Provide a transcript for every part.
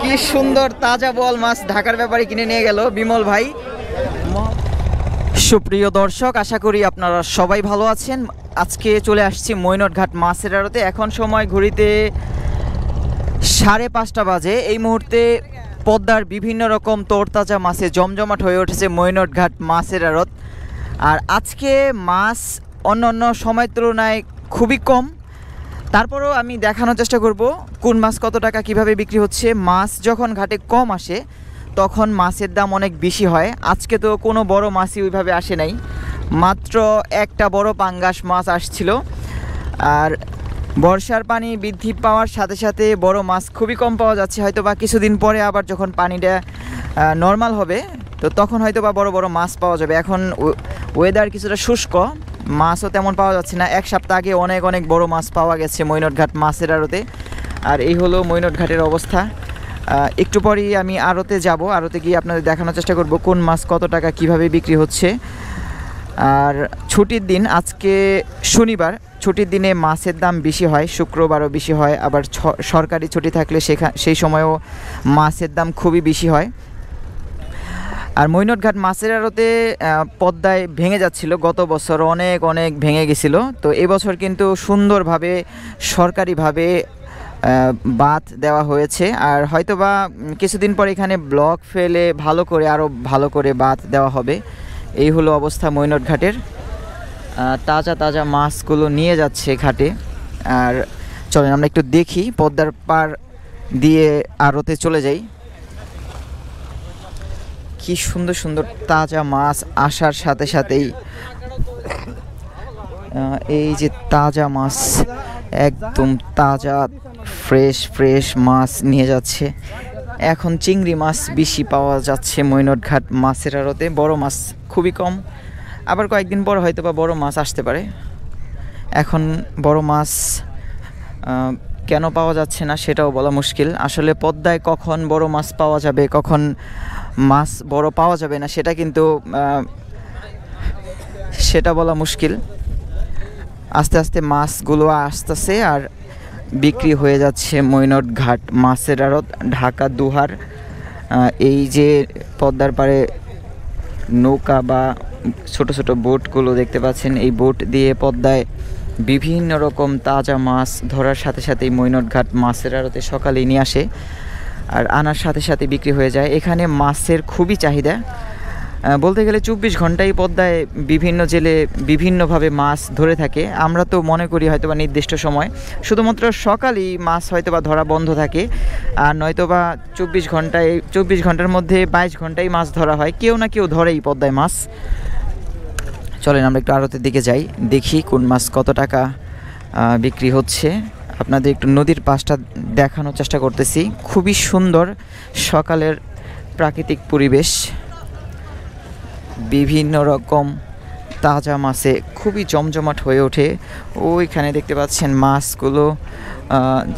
কি সুন্দর তাজা বল মাছ ঢাকার ব্যাপারে কিনে নিয়ে গেল বিমল ভাই। সুপ্রিয় দর্শক, আশা করি আপনারা সবাই ভালো আছেন। আজকে চলে আসছি মৈনটঘাট মাছের আড়তে। এখন সময় ঘড়িতে সাড়ে পাঁচটা বাজে। এই মুহূর্তে পদ্মার বিভিন্ন রকম তোরতাজা মাছে জমজমাট হয়ে উঠেছে মৈনটঘাট মাছের আড়ত। আর আজকে মাছ অন্য অন্য সময়ের তুলনায় খুবই কম। তারপরেও আমি দেখানোর চেষ্টা করব কোন মাছ কত টাকা, কীভাবে বিক্রি হচ্ছে। মাছ যখন ঘাটে কম আসে, তখন মাছের দাম অনেক বেশি হয়। আজকে তো কোনো বড় মাছই ওইভাবে আসে নাই। মাত্র একটা বড় পাঙ্গাস মাছ আসছিল। আর বর্ষার পানি বৃদ্ধি পাওয়ার সাথে সাথে বড় মাছ খুবই কম পাওয়া যাচ্ছে। হয়তো বা কিছুদিন পরে আবার যখন পানিটা নর্মাল হবে, তো তখন হয়তো বা বড় বড় মাছ পাওয়া যাবে। এখন ওয়েদার কিছুটা শুষ্ক। মাছও তেমন পাওয়া যাচ্ছে না। এক সপ্তাহ আগে অনেক অনেক বড় মাছ পাওয়া গেছে মৈনটঘাট মাছের আড়তে। আর এই হলো মৈনটঘাটের অবস্থা। একটু পরেই আমি আড়তে যাব। আড়তে গিয়ে আপনাদের দেখানোর চেষ্টা করব কোন মাছ কত টাকা কীভাবে বিক্রি হচ্ছে। আর ছুটির দিন, আজকে শনিবার, ছুটির দিনে মাছের দাম বেশি হয়, শুক্রবারও বেশি হয়, আবার সরকারি ছুটি থাকলে সেখা সেই সময়ও মাছের দাম খুবই বেশি হয়। আর মৈনটঘাট মাছের আড়তে পদ্মায় ভেঙে যাচ্ছিল গত বছর, অনেক অনেক ভেঙে গেছিল। তো এবছর কিন্তু সুন্দরভাবে, সরকারিভাবে বাঁধ দেওয়া হয়েছে। আর হয়তোবা কিছুদিন পর এখানে ব্লক ফেলে ভালো করে, আরও ভালো করে বাঁধ দেওয়া হবে। এই হলো অবস্থা মৈনটঘাটের তাজা তাজা মাছগুলো নিয়ে যাচ্ছে ঘাটে। আর চলেন আমরা একটু দেখি, পদ্মার পার দিয়ে আড়তে চলে যাই। কি সুন্দর সুন্দর তাজা মাছ আসার সাথে সাথেই এই যে তাজা মাছ, একদম তাজা, ফ্রেশ ফ্রেশ মাছ নিয়ে যাচ্ছে। এখন চিংড়ি মাছ বেশি পাওয়া যাচ্ছে মৈনটঘাট মাছের আড়তে। বড় মাছ খুবই কম। আবার কয়েকদিন পর হয়তো বা বড় মাছ আসতে পারে। এখন বড় মাছ কেন পাওয়া যাচ্ছে না সেটাও বলা মুশকিল। আসলে পদ্মায় কখন বড় মাছ পাওয়া যাবে, কখন মাছ বড় পাওয়া যাবে না, সেটা কিন্তু সেটা বলা মুশকিল। আস্তে আস্তে মাছগুলো আসতেছে আর বিক্রি হয়ে যাচ্ছে মৈনট ঘাট মাছের আড়ত, ঢাকা দুহার এই যে পদ্মার পাড়ে নৌকা বা ছোট ছোট বোটগুলো দেখতে পাচ্ছেন, এই বোট দিয়ে পদ্মায় বিভিন্ন রকম তাজা মাছ ধরার সাথে সাথেই মৈনটঘাট মাছের আড়তে সকালেই নিয়ে আসে। আর আনার সাথে সাথে বিক্রি হয়ে যায়। এখানে মাছের খুবই চাহিদা। বলতে গেলে চব্বিশ ঘন্টাই পদ্মায় বিভিন্ন জেলে বিভিন্নভাবে মাছ ধরে থাকে। আমরা তো মনে করি হয়তো বা নির্দিষ্ট সময়। শুধুমাত্র সকালেই মাছ হয়তো বা ধরা বন্ধ থাকে। আর নয়তো বা চব্বিশ ঘন্টায়, চব্বিশ ঘণ্টার মধ্যে বাইশ ঘন্টাই মাছ ধরা হয়। কেউ না কেউ ধরেই পদ্মায় মাছ। চলেন আমরা একটু আড়তের দিকে যাই। দেখি কোন মাছ কত টাকা বিক্রি হচ্ছে। আপনাদের একটু নদীর পাশটা দেখানোর চেষ্টা করতেছি। খুবই সুন্দর সকালের প্রাকৃতিক পরিবেশ। বিভিন্ন রকম তাজা মাছে খুবই জমজমাট হয়ে ওঠে। ওইখানে দেখতে পাচ্ছেন মাছগুলো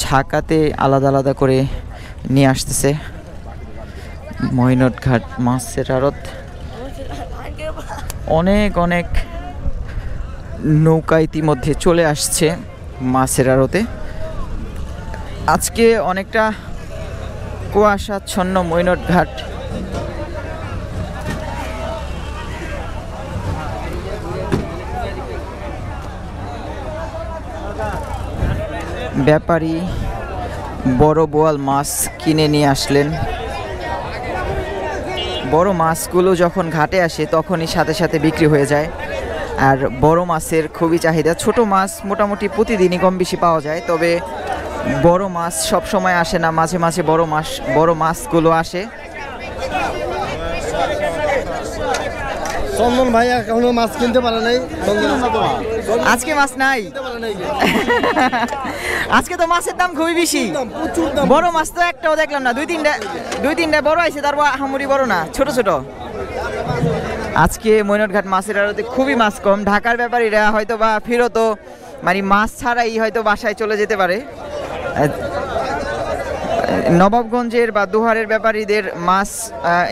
ঝাঁকাতে আলাদা আলাদা করে নিয়ে আসতেছে। মৈনটঘাট মাছের আড়ত। অনেক অনেক নৌকা ইতিমধ্যে চলে আসছে মাছের আড়তে। আজকে অনেকটা কুয়াশাচ্ছন্ন মৈনট ঘাট ব্যাপারী বড় বোয়াল মাছ কিনে নিয়ে আসলেন। বড় মাছগুলো যখন ঘাটে আসে তখনই সাথে সাথে বিক্রি হয়ে যায়। আর বড় মাছের খুবই চাহিদা। ছোট মাছ মোটামুটি প্রতিদিনই কম বেশি পাওয়া যায়, তবে বড় মাছ সব সময় আসে না মাঝে মাঝে বড় মাছ বড় মাছগুলো আসে। চন্দন ভাই এখনও মাছ কিনতে পারে নাই। আজকে মাছ নাই। আজকে তো মাছের দাম খুবই বেশি। বড় মাছ তো একটাও দেখলাম না দুই তিনটা দুই তিনটা বড় আছে তারপর হামুরি বড় না ছোট ছোট। আজকে মৈনটঘাট মাছের আড়তে খুবই মাছ কম। ঢাকার ব্যাপারীরা হয়তো বা ফেরত মানে মাছ ছাড়াই হয়তো বাসায় চলে যেতে পারে। নবাবগঞ্জের বা দুহারের ব্যাপারীদের মাছ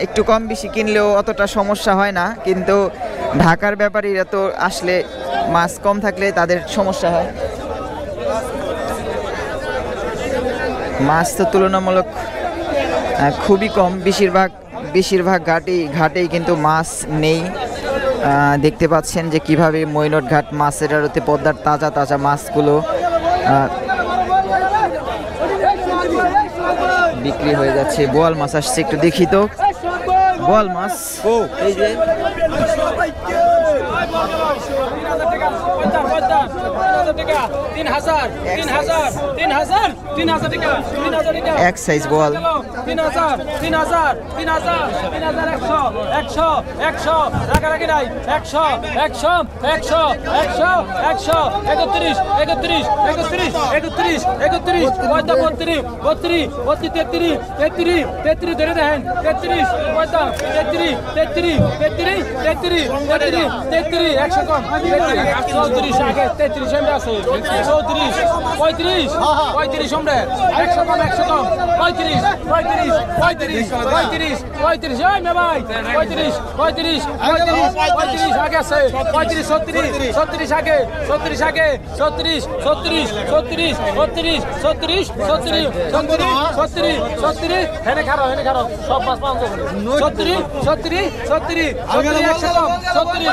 একটু কম বেশি কিনলেও অতটা সমস্যা হয় না, কিন্তু ঢাকার ব্যাপারীরা তো আসলে মাছ কম থাকলে তাদের সমস্যা হয়। মাছ তো তুলনামূলক খুবই কম, বেশিরভাগ বেশিরভাগ ঘাটেই ঘাটেই কিন্তু মাছ নেই। দেখতে পাচ্ছেন যে কীভাবে মৈনট ঘাট মাছের আড়তে পদ্মার তাজা তাজা মাছগুলো বিক্রি হয়ে যাচ্ছে। বোয়াল মাছ আসছে একটু দেখি তো। বোয়াল মাছ এই যে। তিন হাজার তিন হাজার তিন হাজার তিন হাজার টাকা তিন হাজার টাকা। এক সাইজ বোয়াল তিন হাজার তিন হাজার তিন হাজার তিন হাজার একশো একশো একশো রাগারাগি নাই একশো একশো একশো একশো একশো একত্রিশ একত্রিশ একত্রিশ একত্রিশ একত্রিশ পয়তা বত্রিশ বত্রিশ বত্রিশ তেত্রিশ তেত্রিশ তেত্রিশ ধরে দেখেন তেত্রিশ পয়তা তেত্রিশ তেত্রিশ তেত্রিশ তেত্রিশ তেত্রিশ তেত্রিশ একশো কম তেত্রিশ চৌত্রিশ আগে তেত্রিশ আছে চৌত্রিশ পঁয়ত্রিশ পঁয়ত্রিশ আমরা একশো কম একশো কম পঁয়ত্রিশ পঁয়ত্রিশ পঁয়ত্রিশ পঁয়ত্রিশ পঁয়ত্রিশ এই মে ভাই পঁয়ত্রিশ পঁয়ত্রিশ পঁয়ত্রিশ পঁয়ত্রিশ আগে আছে পঁয়ত্রিশ ছত্রিশ ছত্রিশ আগে ছত্রিশ আগে ছত্রিশ ছত্রিশ ছত্রিশ ছত্রিশ ছত্রিশ ছত্রিশ ছত্রিশ ছত্রিশ ছত্রিশ হেনে খারো হেনে খারো সব মাছ যাবে ছত্রিশ ছত্রিশ ছত্রিশ ছত্রিশ একশো কম ছত্রিশ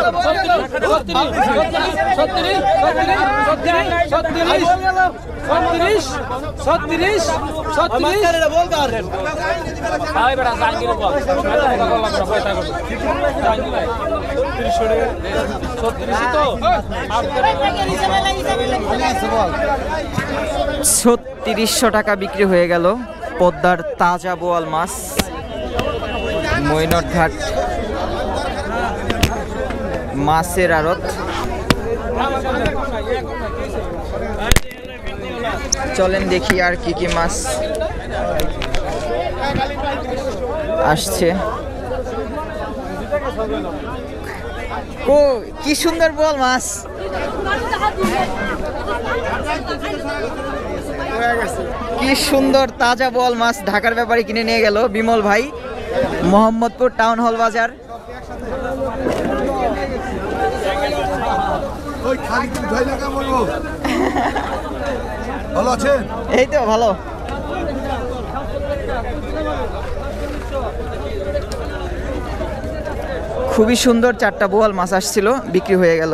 ছত্রিশ ছত্রিশ ছত্রিশ ছত্রিশ ছত্রিশ ছত্রিশশো টাকা বিক্রি হয়ে গেল পদ্মার তাজা বোয়াল মাছ মৈনট ঘাট মাছের আড়ত। চলেন দেখি আর কি কি মাছ আসছে। ও কি সুন্দর বল মাছ। কি সুন্দর তাজা বল মাছ ঢাকার ব্যাপারে কিনে নিয়ে গেল বিমল ভাই, মোহাম্মদপুর টাউন হল বাজার। বলব ভালো আছেন? এই তো ভালো। খুবই সুন্দর চারটা বোয়াল মাছ আসছিল বিক্রি হয়ে গেল।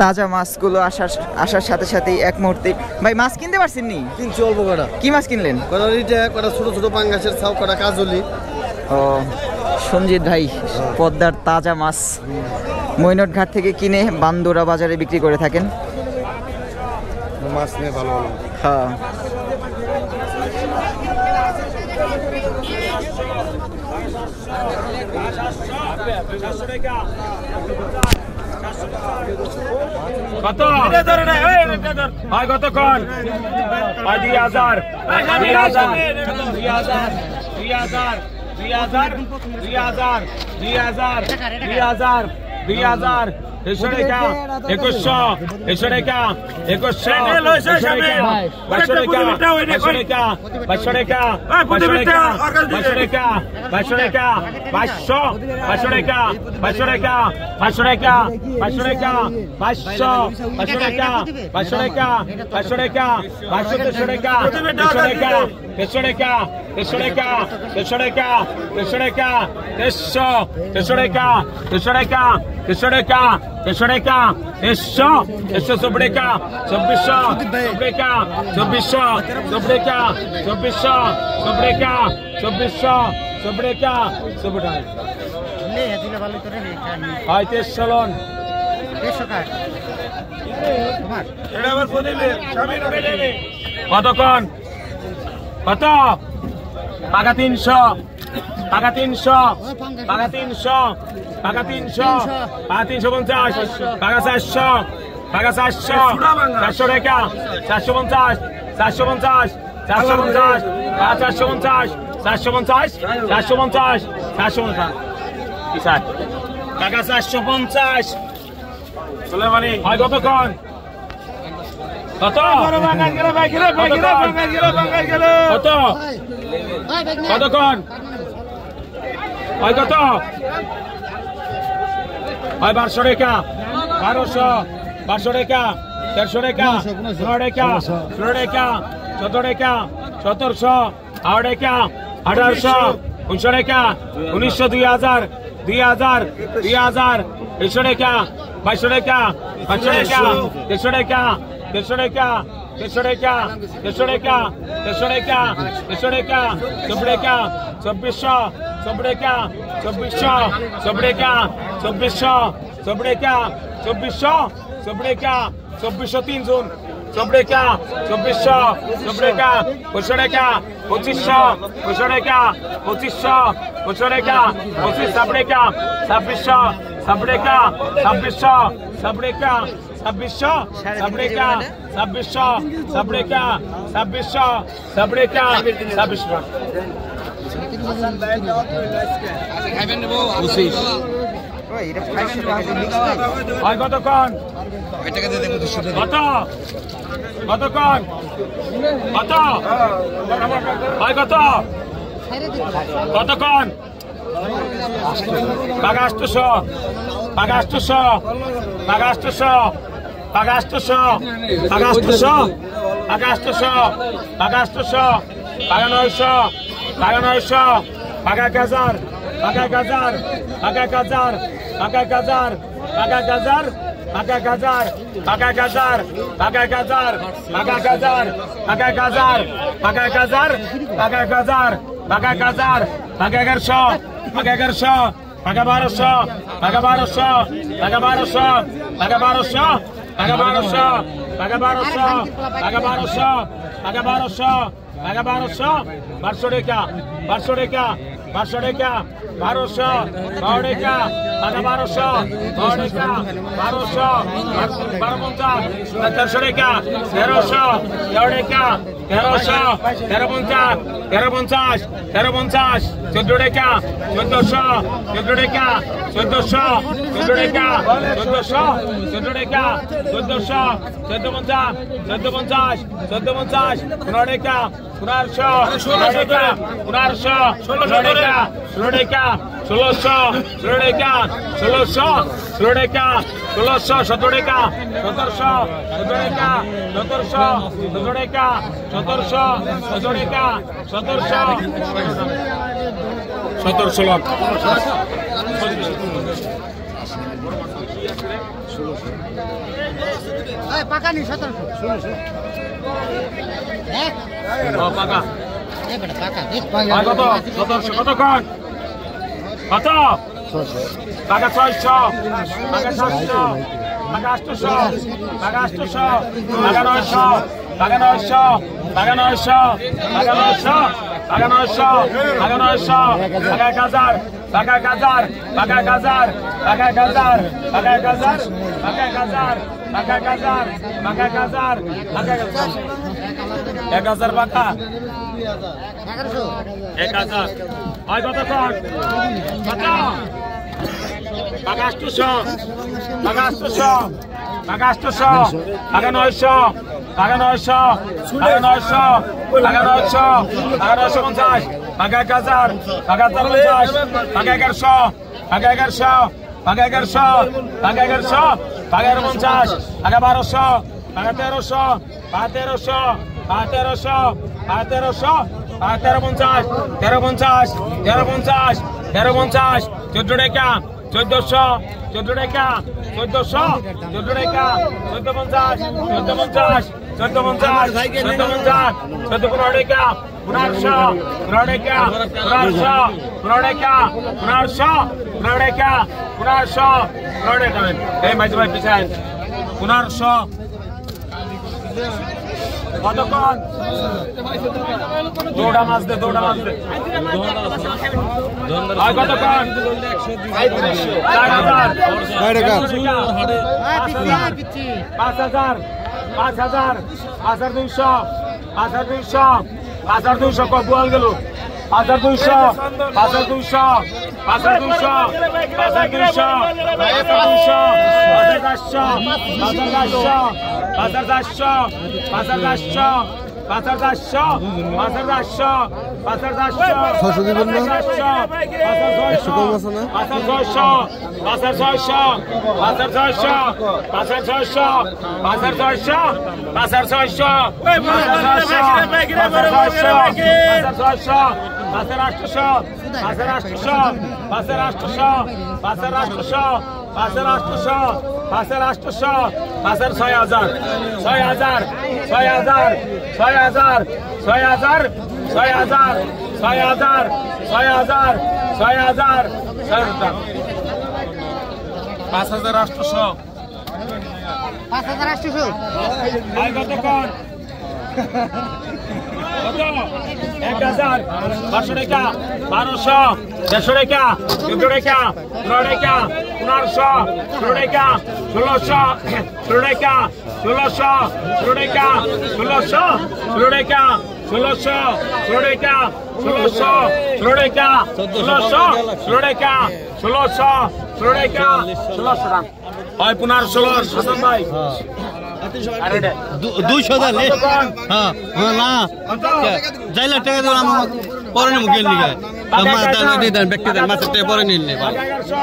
তাজা মাছগুলো আসার আসার সাথে সাথেই এক মুহূর্তে ভাই মাছ কিনতে পারছেন নি? কিনছি অল্প কটা। কি মাছ কিনলেন? কটা রিটে কটা ছোট ছোট পাঙ্গাসের ছাও কটা কাজলি। ও সঞ্জিত ভাই পদ্মার তাজা মাছ। মৈনট ঘাট থেকে কিনে বান্দোরা বাজারে বিক্রি করে থাকেন। মাছ নিয়ে ভালো ভালো হ্যাঁ কত হয় কত কন হয় দুই হাজার দুই হাজার দুই হাজার দুই হাজার দুই হাজার দুই হাজার দুই হাজার দুই হাজার দুই হাজার 101 101 101 101 101 একশো টাকা একশো একশো চব্বই টাকা চব্বিশশো চব্বই টাকা চব্বিশশো চব্বই টাকা চব্বিশশো চব্বই টাকা চব্বিশশো চব্বই টাকা চব্বই টাকা হয় তেইশশো লোন কতক্ষণ? কত? টাকা তিনশো। টাকা তিনশো টাকা তিনশো টাকা তিনশো টাকা তিনশো পঞ্চাশ টাকা চারশো টাকা চারশো চারশো টাকা চারশো পঞ্চাশ চারশো পঞ্চাশ চারশো পঞ্চাশ টাকা চারশো পঞ্চাশ চারশো পঞ্চাশ চারশো পঞ্চাশ চারশো পঞ্চাশ টাকা চারশো পঞ্চাশ হয় কতক্ষণ কত কত কতক্ষণ হয় কত হয় বারোশো রেখা বারোশো বারোশো রেখা তেরোশো টাকা পনেরো টাকা ষোলো টাকা চোদ্দ টাকা সতেরোশো আঠারো টাকা আঠারোশো উনিশশো টাকা উনিশশো দুই হাজার দুই হাজার দুই হাজার তেইশশো টাকা বাইশশো টাকা পাঁচশো টাকা দেড়শো টাকা দেড়শো টাকা দেড়শো টাকা দেড়শো টাকা দেড়শো টাকা দেড়শো টাকা চব্বিশ টাকা চব্বিশশো सबड़े क्या? छब्बीस सौ सबड़े क्या? छब्बीस सौ सबड़े क्या? छब्बीस सौ सबड़े क्या? छब्बीस सौ तीन जून। सबड़े क्या? छब्बीस सौ सबड़े क्या? पछड़े क्या? पच्चीस सौ पछड़े क्या? पच्चीस सौ पछड़े क्या? पच्चीस सबड़े क्या? छब्बीस सौ सबड़े क्या? छब्बीस सौ सबड़े क्या? छब्बीस सौ सबड़े क्या? छब्बीस सौ सबड़े क्या? छब्बीस सौ सबड़े क्या? छब्बीस सौ কতক্ষণ? কতক্ষণ? কত ভাই কত? কতক্ষণ? বাগাষ্টশ বাগাষ্টশ বাগাষ্টশ বাগাষ্টশ বাগাষ্টশ বাগাষ্টশ বাগাষ্টশ বাগানয়শ পাকা আষ্টশো পাকা নয়শো পাকা নয়শো পাকা এক হাজার পাকা এক হাজার পাকা এক হাজার পাকা এক হাজার পাকা এক হাজার পাকা এক হাজার পাকা এক হাজার পাকা এক হাজার পাকা এক হাজার পাকা এক হাজার পাকা এক হাজার পাকা এক টাকা বারোশো টাকা বারোশো টাকা বারোশো টাকা বারোশো বারোশো টাকা বারোশো টাকা বারোশো টাকা বারোশো বারো টাকা পাকা বারোশো বারো টাকা বারোশো বারো পঞ্চাশ তেরোশো টাকা, তেরোশো তেরো টাকা তেরোশো তেরো পঞ্চাশ তেরো পঞ্চাশ তেরো পঞ্চাশ চোদ্দ টাকা, চোদ্দশো, চোদ্দ টাকা, চোদ্দশো, চোদ্দ টাকা, চোদ্দশো, চোদ্দ টাকা, চোদ্দশো চোদ্দ পঞ্চাশ চোদ্দ পঞ্চাশ চোদ্দ পঞ্চাশ পনেরো টাকা পনেরোশো ষোলো টাকা পনেরোশো ষোলো টাকা ষোলো টাকা ষোলোশো ষোলো টাকা ষোলোশো ষোলো টাকা ষোলোশো সতেরো টাকা সতেরোশো সতেরো টাকা সতেরোশো সতেরো টাকা সতেরোশো সতেরো টাকা সতেরোশো সতেরোশো লাখ পাকানি সতেরোশো ও, পাকা পাকা আর কত টাকা ছয়শো টাকা সাতশো টাকা আটশোশো টাকা নয়শো টাকা নয়শো টাকা নয়শো টাকা নয়শো টাকা নয়শো টাকা নয়শো টাকা এক হাজার টাকা এক হাজার টাকা এক হাজার টাকা এক হাজার টাকা এক হাজার টাকা এক হাজার টাকা এক হাজার টাকা এক হাজার টাকা এক হাজার এক হাজার টাকা এগারোশো এক হাজার হয় কতক্ষণ কত টাকা আটশোশো টাকা আটশোশো টাকা আটশোশো টাকা নয়শো টাকা নয়শো টাকা নয়শো টাকা নয়শো টাকা নয়শো পঞ্চাশ টাকা এক হাজার টাকা হাজার পঞ্চাশ টাকা এগারোশো টাকা এগারোশো টাকা এগারোশো টাকা এগারোশো টাকা এগারো পঞ্চাশ টাকা বারোশো টাকা তেরোশো টাকা তেরোশো টাকা তেরোশো টাকা তেরোশো টাকা তেরো পঞ্চাশ তেরো পঞ্চাশ তেরো পঞ্চাশ তেরো পঞ্চাশ, চোদ্দ টাকা চোদ্দশো চোদ্দ টাকা চোদ্দশো চোদ্দ টাকা চোদ্দ পঞ্চাশ চোদ্দ পঞ্চাশ চোদ্দ পঞ্চাশ চোদ্দ পঞ্চাশ চোদ্দ পনেরো টাকা পনেরোশো পনেরো টাকা পনেরোশো পনেরো টাকা পনেরোশো পনেরো টাকা পনেরোশো পনেরো টাকা এই মাঝে ভাই পিছায়। পনেরোশো। কতক্ষণ? দৌড়া মাছ দে দৌড়া মাছ দে কতক্ষণ? পাঁচ হাজার পাঁচ হাজার পাঁচ হাজার দুইশো পাঁচ হাজার দুইশো পাঁচ হাজার দুইশো কবুয়াল গেল? পাঁচ হাজার দুইশো পাঁচ হাজার দুইশো পাঁচ হাজার দুইশো পাঁচ হাজার দুইশো পাঁচ হাজার দুইশো। পাঁচ হাজার চারশো পাঁচ হাজার চারশো পাঁচ হাজার চারশো পাঁচ হাজার চারশো পাঁচ হাজার চারশো পাঁচ হাজার চারশো ছশো দিবেন না? চারশো পাঁচ হাজার একশো কম আছে না? পাঁচ হাজার ছয়শো পাঁচ হাজার ছয়শো পাঁচ হাজার ছয়শো পাঁচ হাজার ছয়শো পাঁচ হাজার ছয়শো পাঁচ হাজার ছয়শো পাঁচ হাজার ছয়শো পাঁচ হাজার ছয়শো পাঁচ হাজার আটশো পাঁচ হাজার আটশো পাঁচ হাজার আটশো পাঁচ হাজার আটশো পাঁচ হাজার আটশো পাঁচ হাজার আটশো পাঁচ হাজার ছয় হাজার ছয় হাজার ছয় হাজার ছয় হাজার ছয় হাজার ছয় হাজার ছয় হাজার ছয় হাজার ছয় হাজার ছয় হাজার পাঁচ হাজার আটশো পাঁচ হাজার আটশোশো ভাই কতক্ষণ কত এক হাজার পাঁচশো টাকা বারোশো দেড়শো টাকা তিনশো টাকা পনেরো টাকা পনেরোশো ষোলো টাকা ষোলোশো ষোলো টাকা ষোলোশো ষোলো টাকা ষোলোশো ষোলো টাকা ষোলোশো ষোলো টাকা ষোলোশো ষোলো টাকা ষোলোশো ষোলো টাকা হয় ভাই। দুইশো? হ্যাঁ হ্যাঁ, না। যাই লাখ টাকা দেবেন আমার পরে নেব গেল দেন ব্যক্তি দেন মাছের টাকা পরে নিলে বারোশো,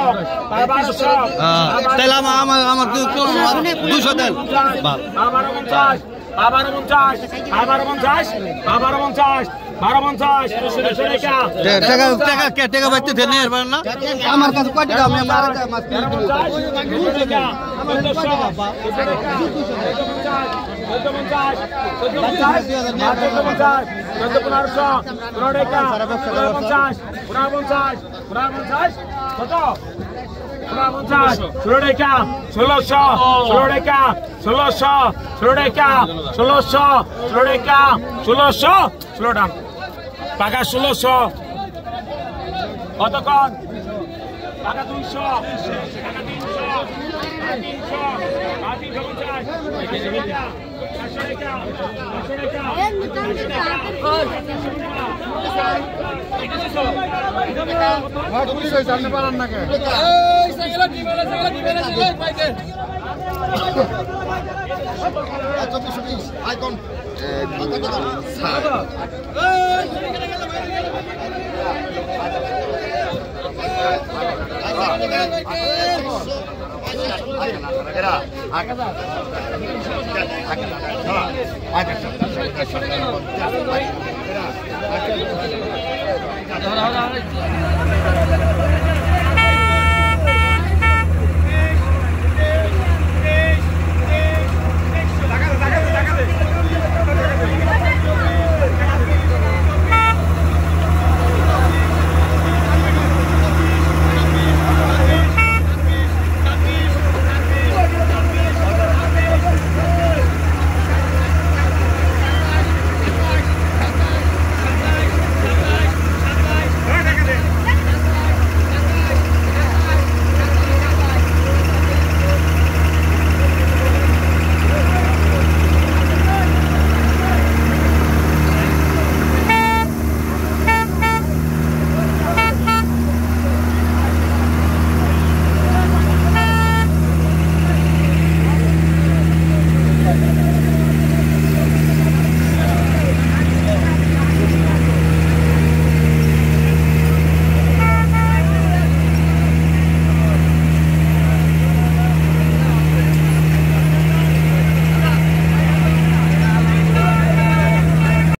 তাহলে আমার আমার দুশো দেন। বাল পঞ্চাশ, বারো পঞ্চাশ, বারো পঞ্চাশ, আমার কাছে কয় টাকা? পনেরোশো। পনেরো পঞ্চাশ। পনেরো পঞ্চাশ। পনেরো পঞ্চাশ। কত? পঞ্চাশ, ষোলো টাকা, ষোলোশো, ষোলো টাকা, ষোলোশো, ষোলো টাকা, ষোলোশো, ষোলো টাকা, ষোলোশো, ষোলো টাকা। টাকা ষোলোশো কতক্ষণ টাকা দুইশো টাকা তিনশো তিনশো তিনশো পঞ্চাশ চারশো টাকা চারশো আচ্ছা